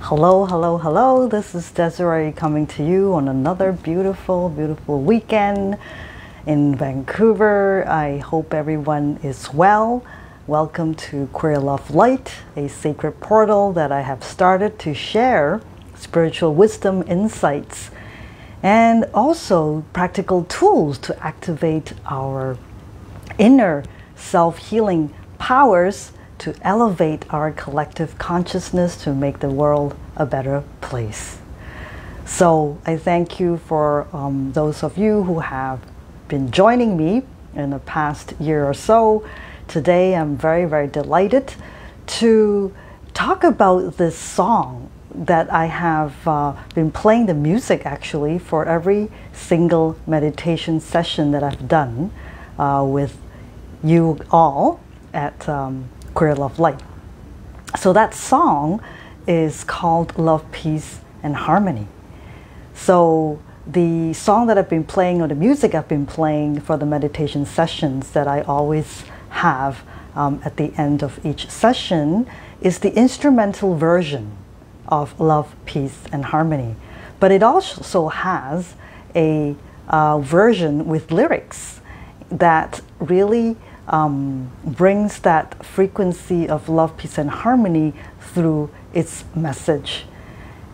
Hello, hello, hello. This is Desiree coming to you on another beautiful, beautiful weekend in Vancouver. I hope everyone is well. Welcome to Queer Love Light, a sacred portal that I have started to share spiritual wisdom insights and also practical tools to activate our inner self healing powers to elevate our collective consciousness to make the world a better place. So, I thank you for um, those of you who have been joining me in the past year or so. Today, I'm very, very delighted to talk about this song that I have uh, been playing the music actually for every single meditation session that I've done uh, with you all at um, Queer Love Light. So that song is called Love, Peace, and Harmony. So the song that I've been playing, or the music I've been playing for the meditation sessions that I always have um, at the end of each session, is the instrumental version of love, peace, and harmony. But it also has a uh, version with lyrics that really um, brings that frequency of love, peace, and harmony through its message.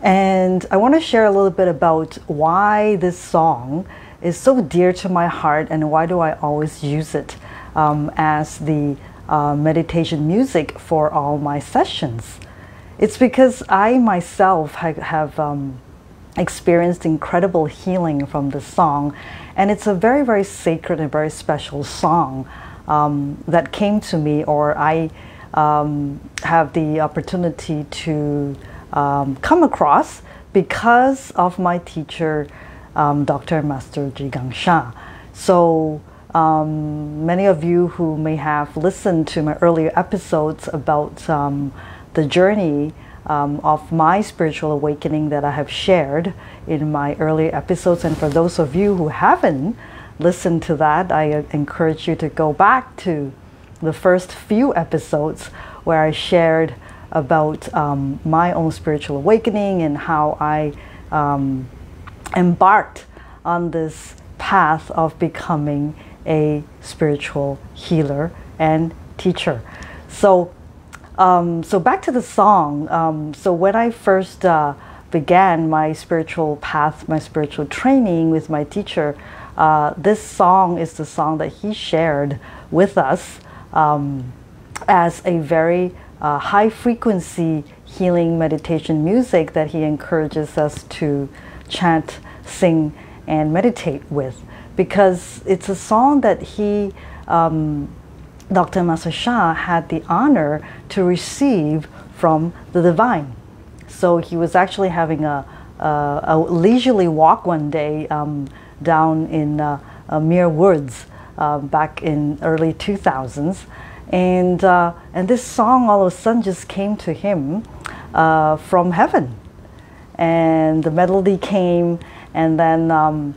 And I want to share a little bit about why this song is so dear to my heart and why do I always use it um, as the uh, meditation music for all my sessions. It's because I myself ha- have um, experienced incredible healing from this song, and it's a very, very sacred and very special song um, that came to me, or I um, have the opportunity to um, come across because of my teacher, um, Dr. Master Zhi Gang Sha. So, um, many of you who may have listened to my earlier episodes about the journey um, of my spiritual awakening that I have shared in my earlier episodes. And for those of you who haven't listened to that, I encourage you to go back to the first few episodes where I shared about um, my own spiritual awakening and how I um, embarked on this path of becoming a spiritual healer and teacher. So um, so back to the song. Um, so when I first uh, began my spiritual path, my spiritual training with my teacher, uh, this song is the song that he shared with us um, as a very uh, high frequency healing meditation music that he encourages us to chant, sing, and meditate with. Because it's a song that he um, Dr. Master Sha had the honor to receive from the divine. So he was actually having a, a, a leisurely walk one day um, down in uh, uh, Muir Woods uh, back in early 2000s. And, and this song all of a sudden just came to him from heaven. And the melody came, and then, um,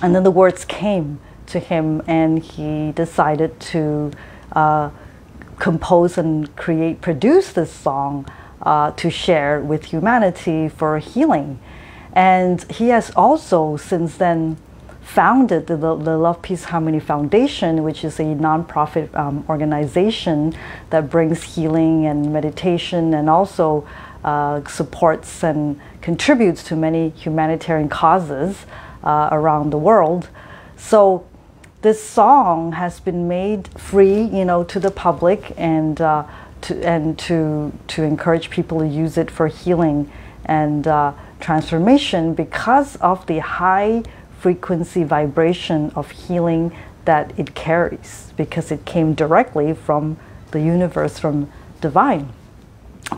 and then the words came to him, and he decided to compose and create, produce this song uh, to share with humanity for healing. And he has also since then founded the, the Love Peace Harmony Foundation, which is a nonprofit um, organization that brings healing and meditation and also uh, supports and contributes to many humanitarian causes uh, around the world. So this song has been made free, you know, to the public and uh, to and to to encourage people to use it for healing and uh, transformation because of the high frequency vibration of healing that it carries because it came directly from the universe from divine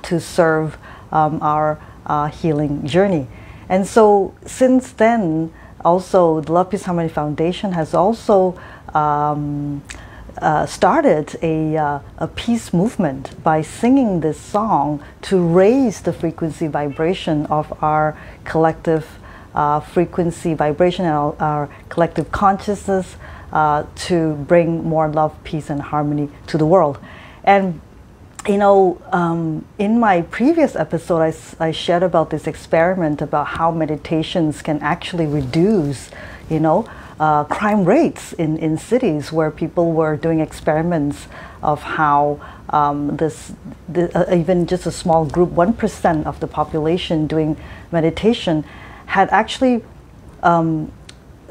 to serve um, our uh, healing journey. And so since then also the Love Peace Harmony Foundation has also um, uh, started a, uh, a peace movement by singing this song to raise the frequency vibration of our collective uh, frequency vibration and our, our collective consciousness uh, to bring more love, peace, and harmony to the world. And you know, um, in my previous episode, I, I shared about this experiment about how meditations can actually reduce, you know, uh, crime rates in, in cities where people were doing experiments of how um, this, uh, even just a small group, 1% of the population doing meditation had actually um,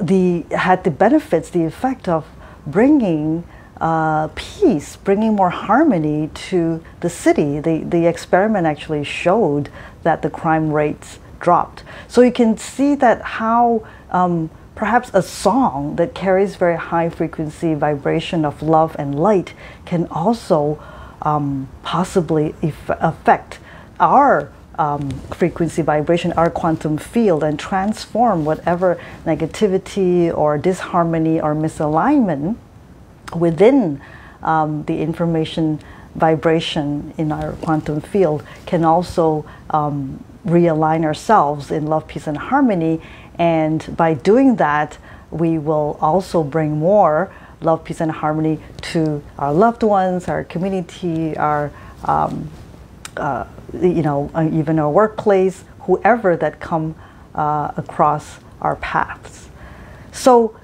the, had the benefits, the effect of bringing uh, peace, bringing more harmony to the city. The, the experiment actually showed that the crime rates dropped. So you can see that how um, perhaps a song that carries very high frequency vibration of love and light can also um, possibly affect our um, frequency vibration, our quantum field, and transform whatever negativity or disharmony or misalignment within um, the information vibration in our quantum field can also um, realign ourselves in love, peace, and harmony. And by doing that, we will also bring more love, peace, and harmony to our loved ones, our community, our, um, uh, you know, uh, even our workplace, whoever that come uh, across our paths. So,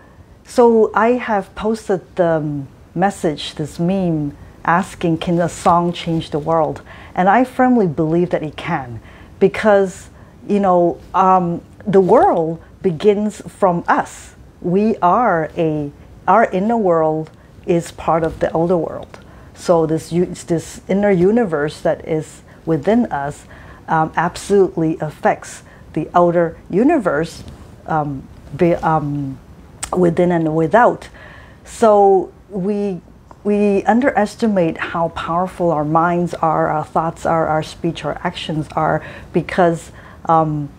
so I have posted the message, this meme, asking, can a song change the world? And I firmly believe that it can, because, you know, um, the world begins from us. We are a our inner world is part of the outer world. So this this inner universe that is within us um, absolutely affects the outer universe um, be, um, within and without. So we we underestimate how powerful our minds are, our thoughts are, our speech, our actions are, because um,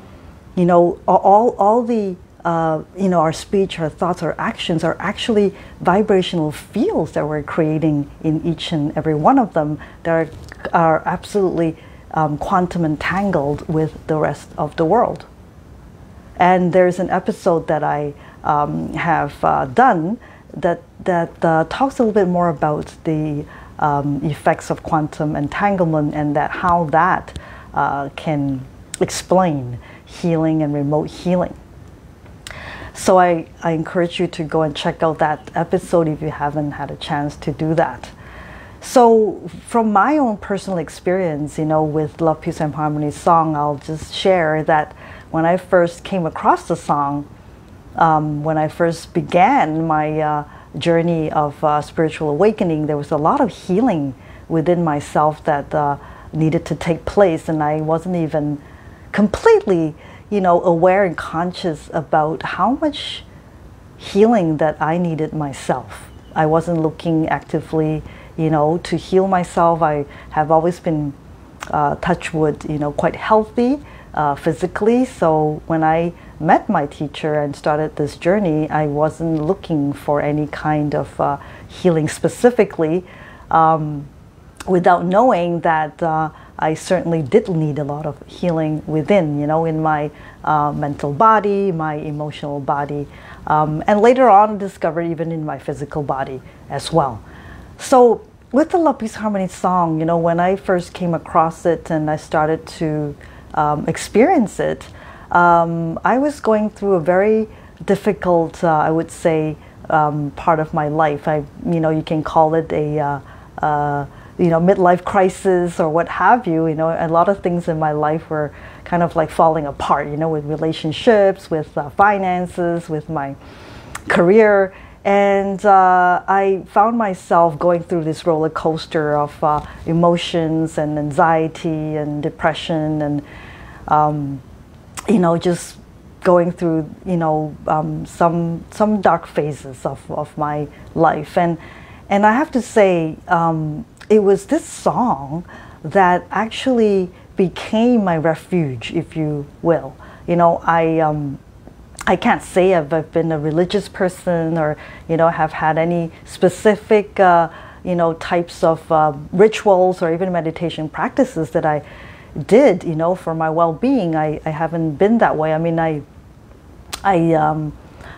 you know all all the uh, you know, our speech, our thoughts, our actions are actually vibrational fields that we're creating in each and every one of them that are, are absolutely um, quantum entangled with the rest of the world. And there's an episode that I um, have uh, done that, that uh, talks a little bit more about the um, effects of quantum entanglement and that how that uh, can explain healing and remote healing. So I, I encourage you to go and check out that episode if you haven't had a chance to do that. So from my own personal experience, you know, with Love, Peace and Harmony song, I'll just share that when I first came across the song, um, when I first began my uh, journey of uh, spiritual awakening, there was a lot of healing within myself that uh, needed to take place, and I wasn't even completely you know, aware and conscious about how much healing that I needed myself. I wasn't looking actively, you know, to heal myself. I have always been, uh, touch wood, you know, quite healthy uh, physically. So when I met my teacher and started this journey, I wasn't looking for any kind of uh, healing specifically um, without knowing that uh, I certainly did need a lot of healing within, you know, in my uh, mental body, my emotional body, um, and later on discovered even in my physical body as well. So with the Love Peace Harmony song, you know, when I first came across it and I started to um, experience it, um, I was going through a very difficult, uh, I would say, um, part of my life. I, you know, you can call it a uh, uh, you know, midlife crisis or what have you, you know, a lot of things in my life were kind of like falling apart, you know, with relationships, with uh, finances, with my career. And uh, I found myself going through this roller coaster of uh, emotions and anxiety and depression and, um, you know, just going through, you know, um, some, some dark phases of, of my life. And, and I have to say, um, it was this song that actually became my refuge, if you will. You know, I um, I can't say I've, I've, been a religious person or you know have had any specific uh, you know types of uh, rituals or even meditation practices that I did you know for my well-being. I, I haven't been that way. I mean, I I um,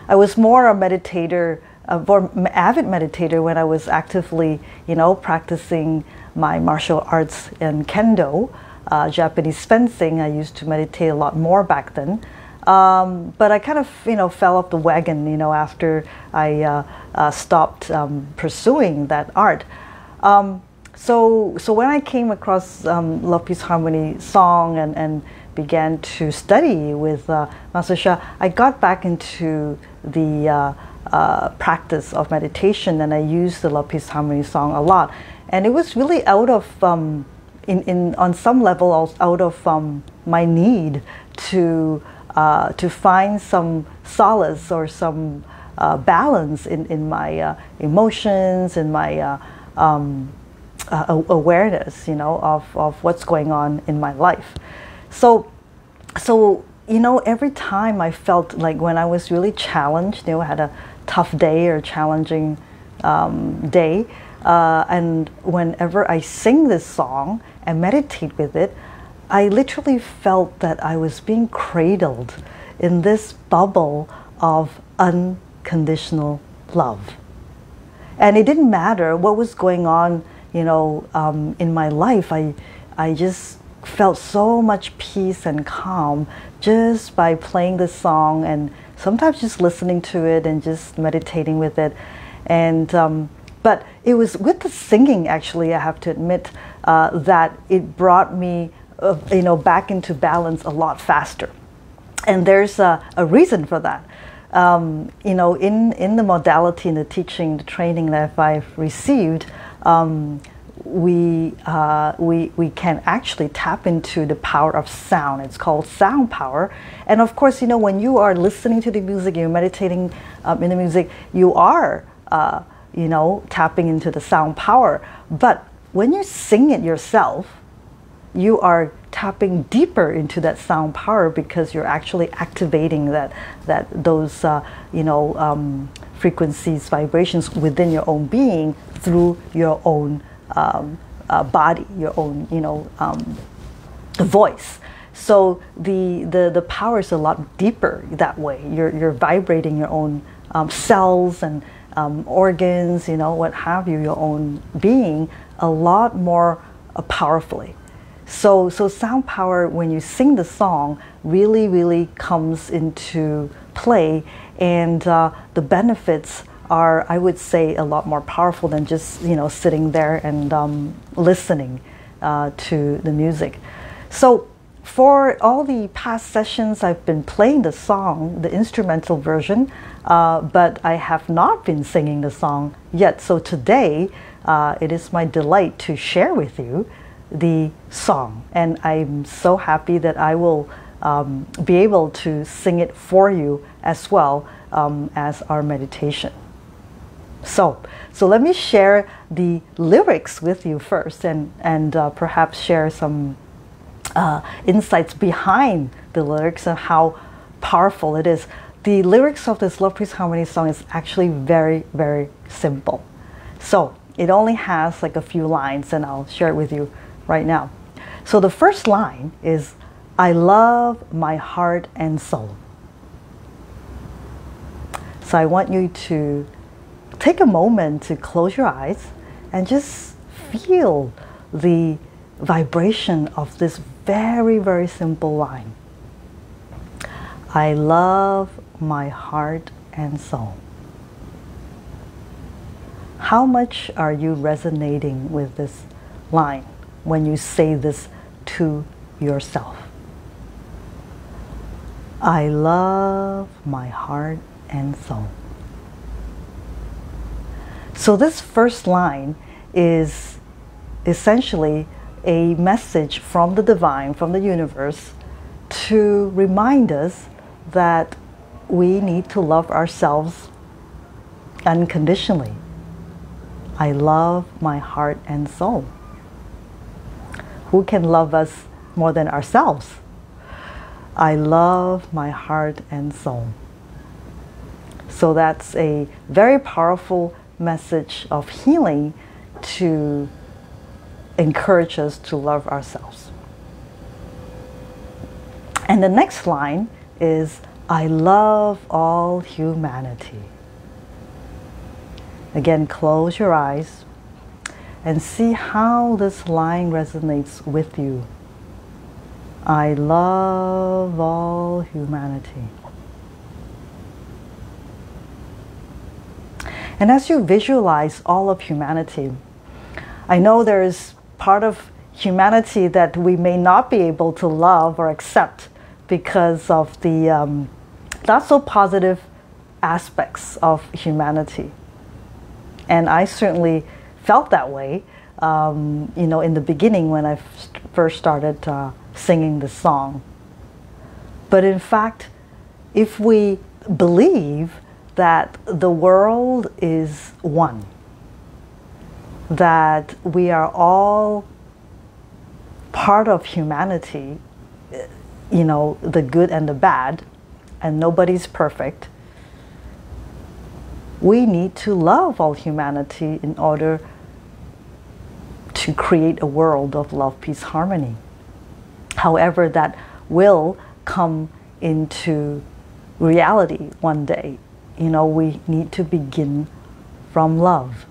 I was more a meditator a more avid meditator when I was actively, you know, practicing my martial arts and kendo, uh, Japanese fencing. I used to meditate a lot more back then. Um, but I kind of, you know, fell off the wagon, you know, after I uh, uh, stopped um, pursuing that art. Um, so, so when I came across um, Love Peace Harmony song and, and began to study with uh, Master Sha, I got back into the uh, practice of meditation and I used the Peace Harmony song a lot. And it was really out of, um, in, in, on some level, out of um, my need to, uh, to find some solace or some uh, balance in, in my uh, emotions, in my uh, um, awareness, you know, of, of what's going on in my life. So, so you know, every time I felt like when I was really challenged, you know, had a tough day or challenging um, day, uh, and whenever I sing this song and meditate with it, I literally felt that I was being cradled in this bubble of unconditional love. And it didn't matter what was going on you know, um, in my life, I, I just felt so much peace and calm just by playing this song and sometimes just listening to it and just meditating with it. And um, but it was with the singing, actually, I have to admit, uh, that it brought me, uh, you know, back into balance a lot faster. And there's a, a reason for that. Um, you know, in, in the modality, in the teaching, the training that I've received, um, we, uh, we, we can actually tap into the power of sound. It's called sound power. And of course, you know, when you are listening to the music, you're meditating um, in the music, you are, uh, you know, tapping into the sound power. But when you sing it yourself, you are tapping deeper into that sound power because you're actually activating that, that those, uh, you know, um, frequencies, vibrations within your own being through your own um, uh, body, your own, you know, um, voice. So the, the, the power is a lot deeper that way. You're, you're vibrating your own um, cells and um, organs, you know, what have you, your own being a lot more uh, powerfully. So, so sound power, when you sing the song, really, really comes into play, and uh, the benefits are, I would say, a lot more powerful than just you know sitting there and um, listening uh, to the music. So for all the past sessions, I've been playing the song, the instrumental version, uh, but I have not been singing the song yet. So today, uh, it is my delight to share with you the song, and I'm so happy that I will um, be able to sing it for you as well um, as our meditation. So, so let me share the lyrics with you first and, and uh, perhaps share some uh, insights behind the lyrics and how powerful it is. The lyrics of this Love Peace Harmony song is actually very, very simple. So it only has like a few lines and I'll share it with you right now. So the first line is, I love my heart and soul. So I want you to take a moment to close your eyes and just feel the vibration of this very, very simple line. I love my heart and soul. How much are you resonating with this line when you say this to yourself? I love my heart and soul. So this first line is essentially a message from the divine, from the universe, to remind us that we need to love ourselves unconditionally. I love my heart and soul. Who can love us more than ourselves? I love my heart and soul. So that's a very powerful message of healing to encourage us to love ourselves. And the next line is I love all humanity. Again, close your eyes and see how this line resonates with you. I love all humanity. And as you visualize all of humanity, I know there is part of humanity that we may not be able to love or accept because of the um, not so positive aspects of humanity. And I certainly felt that way, um, you know, in the beginning when I first started uh, singing the song. But in fact, if we believe that the world is one, that we are all part of humanity, you know, the good and the bad, and nobody's perfect. We need to love all humanity in order to create a world of love, peace, harmony. However, that will come into reality one day. You know, we need to begin from love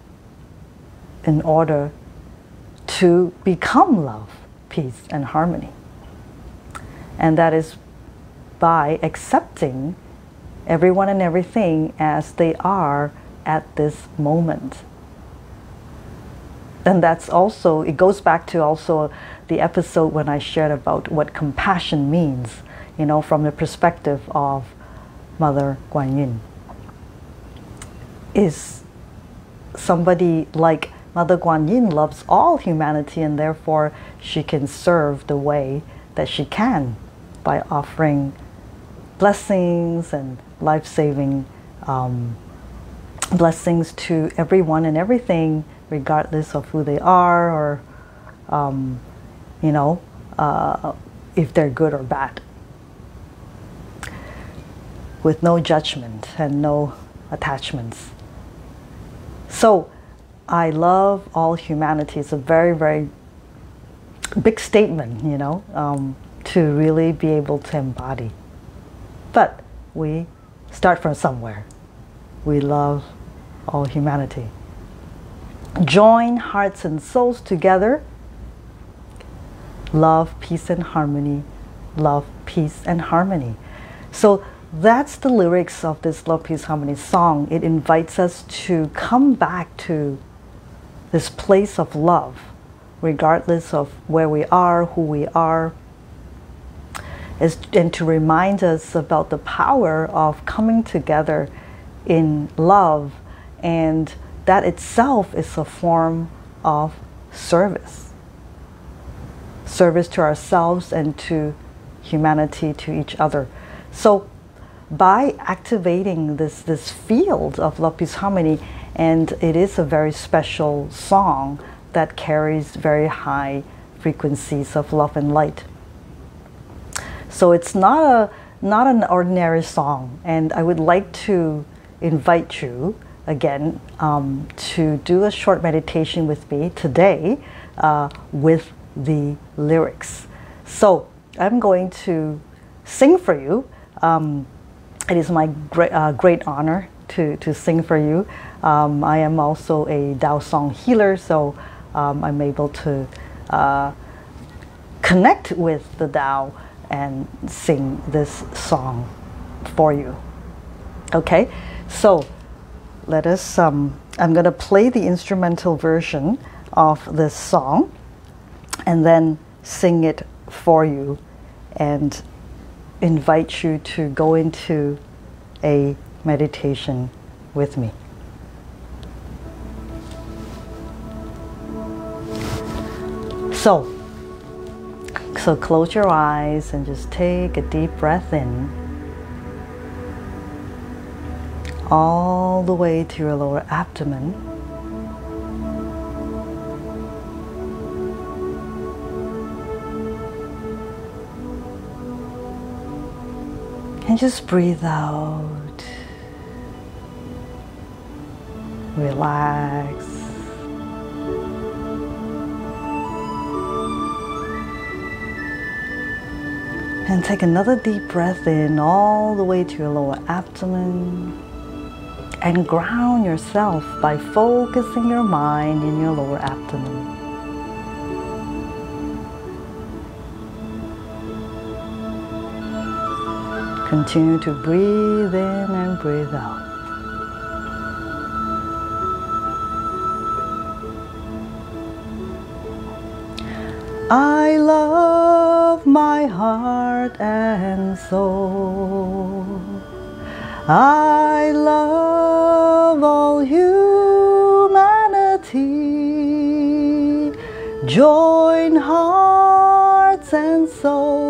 in order to become love, peace, and harmony. And that is by accepting everyone and everything as they are at this moment. And that's also, it goes back to also the episode when I shared about what compassion means, you know, from the perspective of Mother Guan Yin. Is somebody like Mother Guanyin loves all humanity and therefore she can serve the way that she can by offering blessings and life saving um, blessings to everyone and everything, regardless of who they are or, um, you know, uh, if they're good or bad. With no judgment and no attachments. So, I love all humanity. It's a very, very big statement, you know, um, to really be able to embody. But we start from somewhere. We love all humanity. Join hearts and souls together. Love, peace, and harmony. Love, peace, and harmony. So that's the lyrics of this Love, Peace, Harmony song. It invites us to come back to this place of love, regardless of where we are, who we are, and to remind us about the power of coming together in love, and that itself is a form of service. Service to ourselves and to humanity, to each other. So, by activating this, this field of love, peace, harmony, and it is a very special song that carries very high frequencies of love and light. So it's not a not an ordinary song, and I would like to invite you again um, to do a short meditation with me today uh, with the lyrics. So I'm going to sing for you. Um, it is my great, uh, great honor to, to sing for you. Um, I am also a Dao song healer, so um, I'm able to uh, connect with the Dao and sing this song for you. Okay, so let us, um, I'm going to play the instrumental version of this song and then sing it for you and invite you to go into a meditation with me. So, so close your eyes and just take a deep breath in. All the way to your lower abdomen. And just breathe out. Relax. And take another deep breath in all the way to your lower abdomen. and ground yourself by focusing your mind in your lower abdomen. Continue to breathe in and breathe out. I love my heart and soul. I love all humanity. Join hearts and souls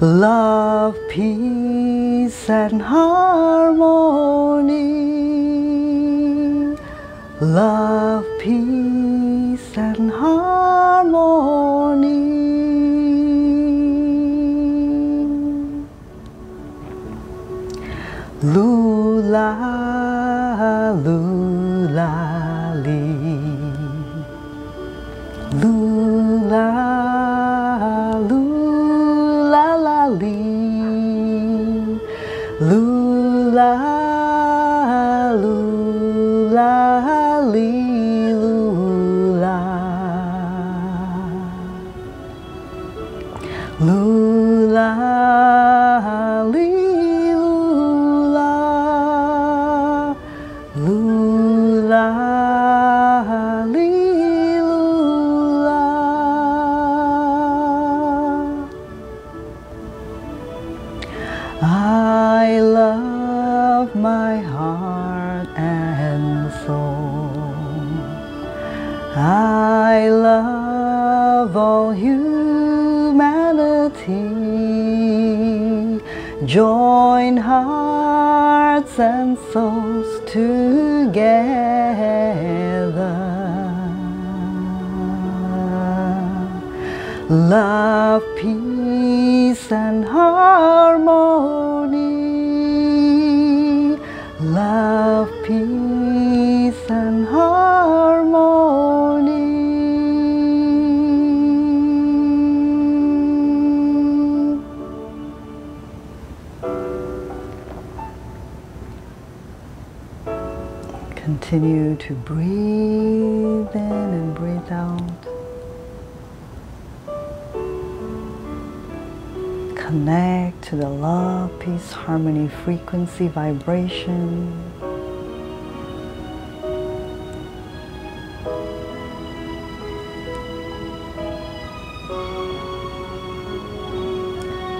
Love, peace, and harmony. Love, peace, and harmony. Lula, lula, Continue to breathe in and breathe out. Connect to the love, peace, harmony, frequency, vibration.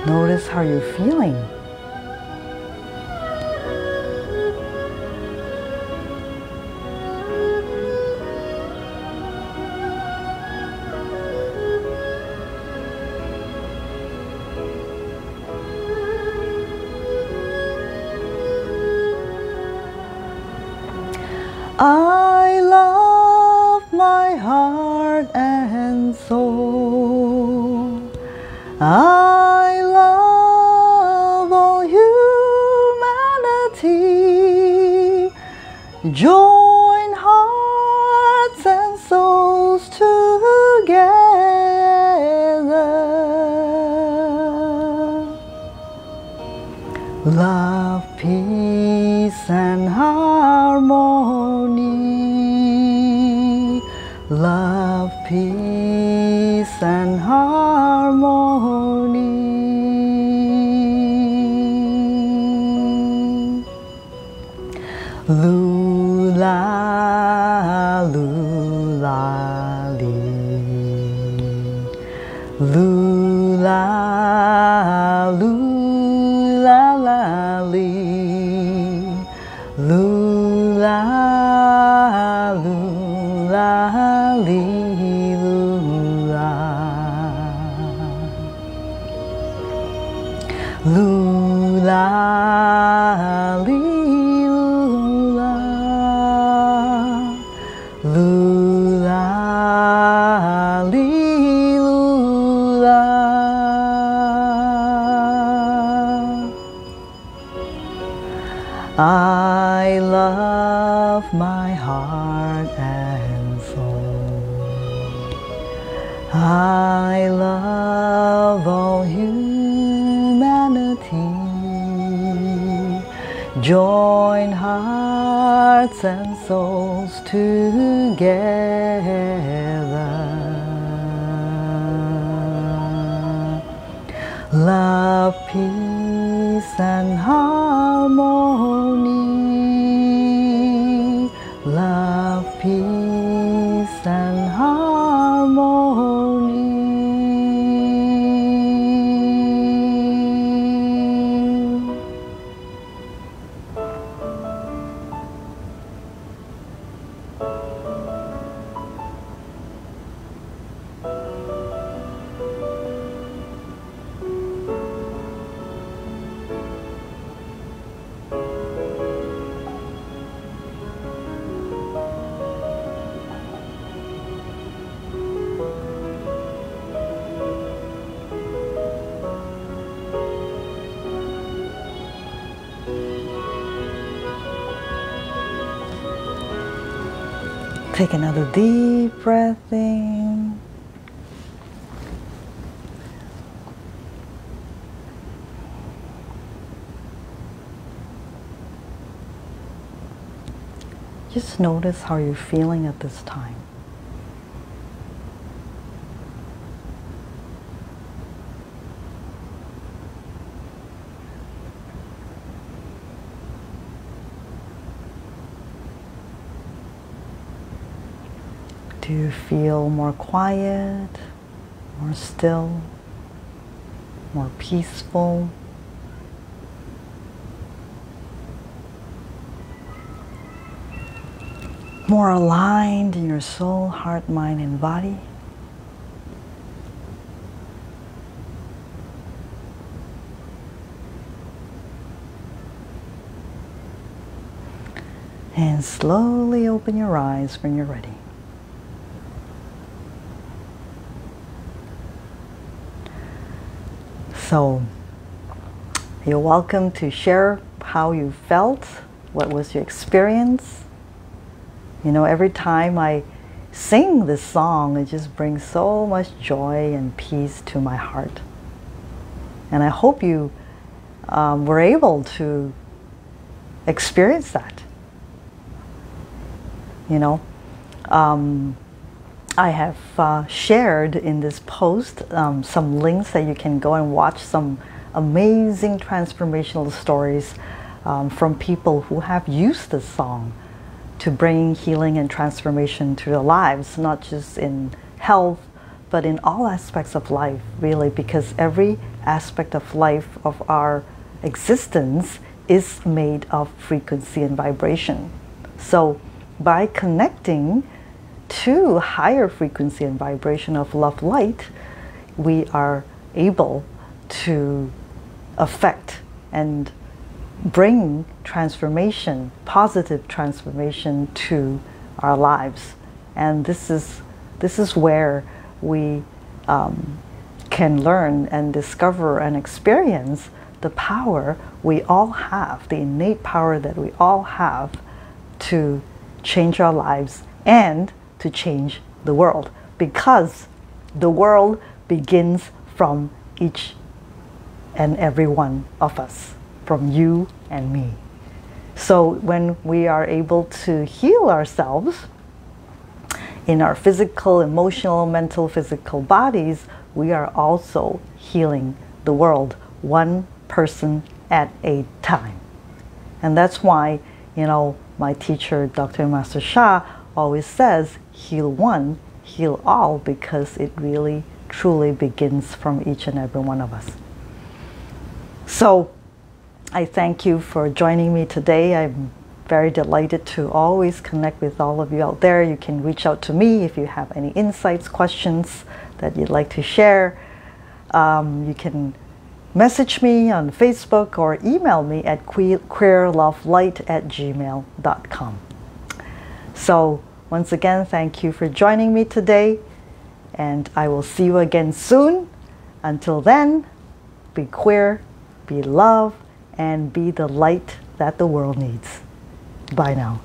Notice how you're feeling. My heart and soul. I love all humanity. Join Lula, hearts and souls together. Love, peace, and harmony. Take another deep breath in. Just notice how you're feeling at this time. Do you feel more quiet, more still, more peaceful? More aligned in your soul, heart, mind, and body? And slowly open your eyes when you're ready. So, you're welcome to share how you felt, what was your experience. You know, every time I sing this song, it just brings so much joy and peace to my heart. And I hope you um, were able to experience that. You know, um, I have uh, shared in this post um, some links that you can go and watch some amazing transformational stories um, from people who have used this song to bring healing and transformation to their lives, not just in health, but in all aspects of life, really, because every aspect of life of our existence is made of frequency and vibration. So, by connecting to higher frequency and vibration of love light, we are able to affect and bring transformation, positive transformation to our lives. And this is, this is where we um, can learn and discover and experience the power we all have, the innate power that we all have to change our lives and to change the world because the world begins from each and every one of us, from you and me. So when we are able to heal ourselves in our physical, emotional, mental, physical bodies, we are also healing the world one person at a time. And that's why, you know, my teacher, Dr. Master Sha, always says, heal one, heal all, because it really, truly begins from each and every one of us. So, I thank you for joining me today. I'm very delighted to always connect with all of you out there. You can reach out to me if you have any insights, questions that you'd like to share. Um, you can message me on Facebook or email me at queerlovelight at gmail.com. So, once again, thank you for joining me today, and I will see you again soon. Until then, be queer, be love, and be the light that the world needs. Bye now.